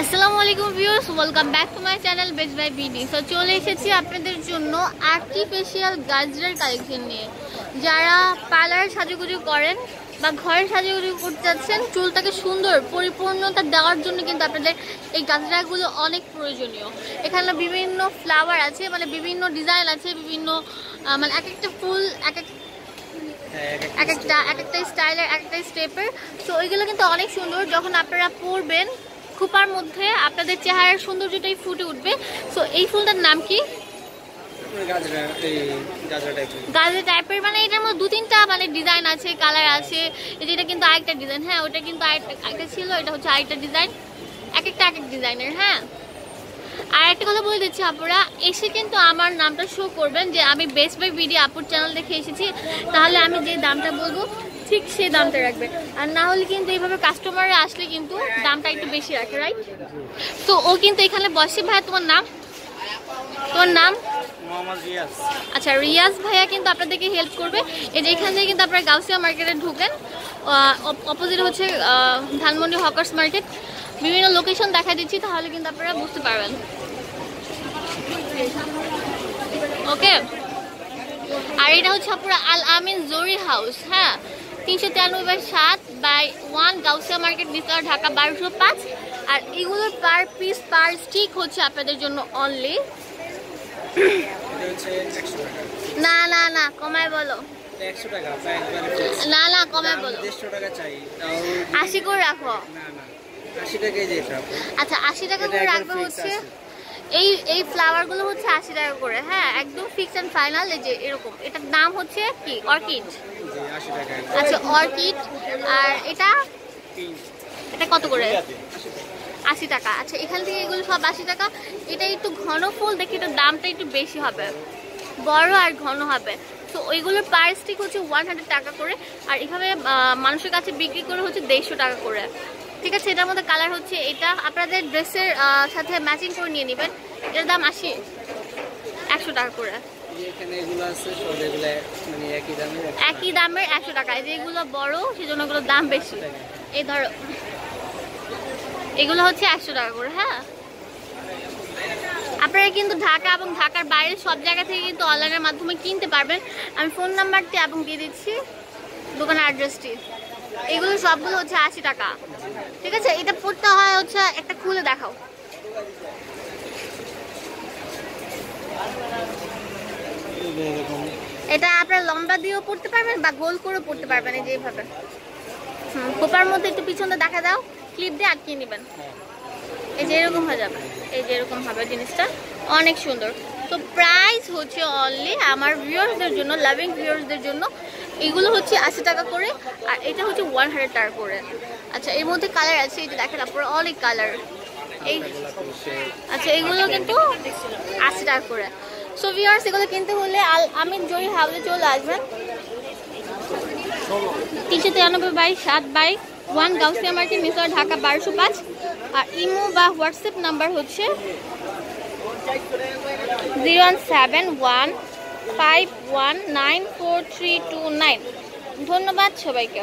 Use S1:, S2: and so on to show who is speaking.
S1: আসসালামু আলাইকুম viewers welcome back to my channel base by BD so চলে এসেছি আপনাদের জন্য আর্টিফিশিয়াল গাজরার কালেকশন নিয়ে। যারা পার্লার সাজুগুজু করেন বা ঘরের সাজুগুজু করতে যাচ্ছেন, চুলটাকে সুন্দর পরিপূর্ণতা দেওয়ার জন্য কিন্তু আপনাদের এই গাজরাগুলো অনেক প্রয়োজনীয়। এখানে বিভিন্ন ফ্লাওয়ার আছে মানে বিভিন্ন ডিজাইন আছে, বিভিন্ন মানে এক একটা ফুল এক এক এক একটা এক একটা স্টাইলের এক একটা স্টেপের তো ওইগুলো কিন্তু অনেক সুন্দর। যখন আপনারা পরবেন খোপার মধ্যে আপনাদের চেহারার সৌন্দর্যটাই ফুটে উঠবে। সো এই ফুলটার নাম কি?
S2: গাজরা টাইপের
S1: মানে এটার মধ্যে দু তিনটা মানে ডিজাইন আছে কালার আছে এই যে কিন্তু আরেকটা ডিজাইন হ্যাঁ ওটা কিন্তু আরেকটা ছিল এটা হচ্ছে আরেকটা ডিজাইন এক একটা এক এক ডিজাইনের হ্যাঁ। আর একটা কথা বলে দিচ্ছি আপনারা এসে কিন্তু আমার নামটা শো করবেন যে আমি বেস্ট বাই ভিডিও আপুর চ্যানেল দেখে এসেছি তাহলে আমি যে দামটা বলব ঠিক সেই দামটা রাখবে। আর না হলে কিন্তু এইভাবে কাস্টমার আসলে কিন্তু দামটা একটু বেশি রাখে রাইট তো ও কিন্তু এখানে বসে। ভাই তোমার নাম? তোমার নাম? আচ্ছা রিয়াজ ভাইয়া কিন্তু আপনাদেরকে হেল্প করবে। এই যে এখান থেকে কিন্তু আপনারা গাউসিয়া মার্কেটে ঢুকেন অপোজিট হচ্ছে ধানমন্ডি হকার্স মার্কেট বিভিন্ন লোকেশন দেখা দিচ্ছি তাহলে কিন্তু আপনারা বুঝতে পারবেন। ওকে আর এটা হচ্ছে আপনারা আল আমিন জরি হাউস হ্যাঁ? তিনশো তিরানব্বই বাই সাত বাই ওয়ান গাউসিয়া মার্কেট, বিস্তার ঢাকা বারোশো পাঁচ। আর এগুলোর পার পিস, পার স্টিক হচ্ছে আপনাদের জন্য অনলি না না না, কমায় বলো। না না, কমায় বলো। আশি করে রাখো। আচ্ছা আশি টাকা করে রাখবে হচ্ছে এই এই ফ্লাওয়ারগুলো হচ্ছে আশি টাকা করে। হ্যাঁ একদম ফিক্স অ্যান্ড ফাইনাল যে এরকম। এটার দাম হচ্ছে কি? অর্কিড আচ্ছা অর্কিড আর এটা? এটা কত করে?
S2: আশি টাকা।
S1: আচ্ছা এখান থেকে এগুলো সব আশি টাকা। এটা একটু ঘন ফুল দেখি এটার দামটা একটু বেশি হবে। বড় আর ঘন হবে। তো ওইগুলোর পার স্টিক হচ্ছে ওয়ান হান্ড্রেড টাকা করে। আর এভাবে মানুষের কাছে বিক্রি করে হচ্ছে দেড়শো টাকা করে। ঠিক আছে এটার মধ্যে কালার হচ্ছে এটা। আপনাদের ড্রেসের সাথে ম্যাচিং করে নিয়ে নেবেন। এটার দাম আশি। একশো টাকা করে।
S2: এখানে এগুলো আছে সব এগুলো মানে একই দামে
S1: একই দামের একশো টাকা। এই যে বড় সেজন্য এগুলোর দাম বেশি। এই ধরো এগুলো হচ্ছে একশো টাকা করে হ্যাঁ? আপনারা কিন্তু ঢাকা এবং ঢাকার বাইরে সব জায়গা থেকে কিন্তু অনলাইনের মাধ্যমে কিনতে পারবেন। আমি ফোন নাম্বারটি এবং দিয়ে দিচ্ছি দোকানের অ্যাড্রেসটি। এগুলো সবগুলো হচ্ছে আশি টাকা। ঠিক আছে? এটা পড়তে হয় হচ্ছে একটা খুলে দেখাও। এটা আপনার লম্বা দিয়েও পড়তে পারবেন বা গোল করেও পড়তে পারবেন এই যে এইভাবে। হুম, খোপার মধ্যে একটু পিছনটা দেখা দাও ক্লিপ দিয়ে আটকিয়ে নেবেন। এই যে এরকম হয়ে যাবে, এই যে এরকম হবে জিনিসটা। অনেক সুন্দর। তো প্রাইস হচ্ছে অনলি আমার ভিউয়ার্সদের জন্য লাভিং ভিউয়ার্সদের জন্য। এগুলো হচ্ছে আশি টাকা করে, আর এটা হচ্ছে ওয়ান হান্ড্রেড টাকা করে। আচ্ছা এর মধ্যে কালার আছে, এই যে দেখেন আপনার অনেক কালার এই আচ্ছা এগুলো কিন্তু আশি টাকা করে। সো ভিউয়ার্স এগুলো কিনতে হলে আল আমিন জরি হাউসে চলে আসবেন তিনশো তিরানব্বই বাই সাত বাই ওয়ান গাউসিয়া মার্কেট মিসর ঢাকা বারোশো পাঁচ। আর ইমো বা হোয়াটসঅ্যাপ নাম্বার হচ্ছে zero one seven one five one nine four three two nine. ধন্যবাদ সবাইকে।